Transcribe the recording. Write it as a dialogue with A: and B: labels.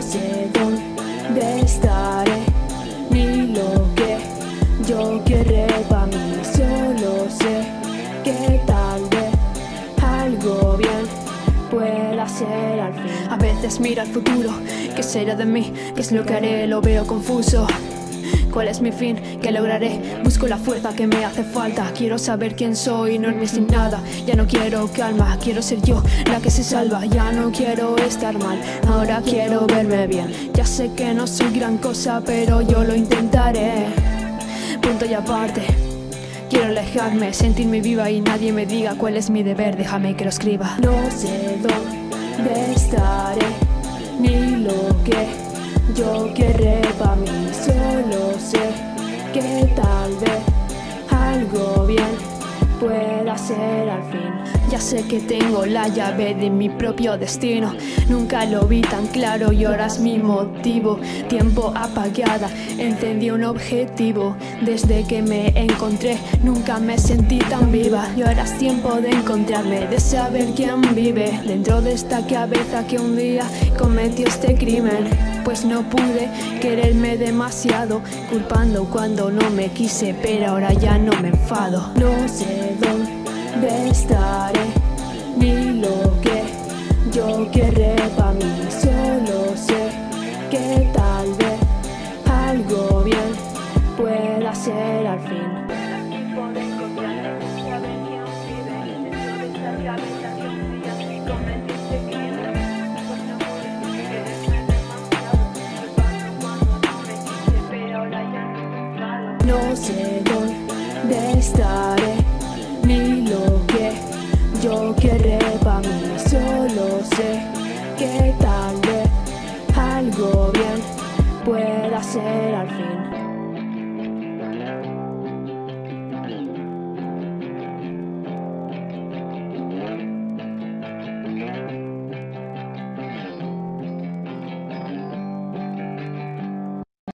A: sé dónde estaré, ni lo que yo querré para mí. Solo sé que tal vez algo bien pueda ser al fin.
B: A veces mira al futuro, ¿qué será de mí? ¿Qué es lo que haré? Lo veo confuso. ¿Cuál es mi fin? ¿Qué lograré? Busco la fuerza que me hace falta. Quiero saber quién soy, no irme sin nada. Ya no quiero calma, quiero ser yo la que se salva. Ya no quiero estar mal, ahora quiero verme bien. Ya sé que no soy gran cosa, pero yo lo intentaré. Punto y aparte. Quiero alejarme, sentirme viva y nadie me diga cuál es mi deber. Déjame que lo escriba.
A: No sé dónde estaré, ni lo que yo querré para mí. Solo sé que tal vez algo bien pueda ser al fin.
B: Ya sé que tengo la llave de mi propio destino. Nunca lo vi tan claro y ahora es mi motivo. Tiempo apagada, encendí un objetivo. Desde que me encontré, nunca me sentí tan viva. Y ahora es tiempo de encontrarme, de saber quién vive dentro de esta cabeza que un día cometió este crimen. Pues no pude quererme demasiado, culpando cuando no me quise, pero ahora ya no me enfado.
A: No sé dónde estaré, ni lo que yo querré para mí. Solo sé que tal vez algo bien pueda ser al fin. No sé dónde estaré, que tal vez algo bien pueda ser al fin.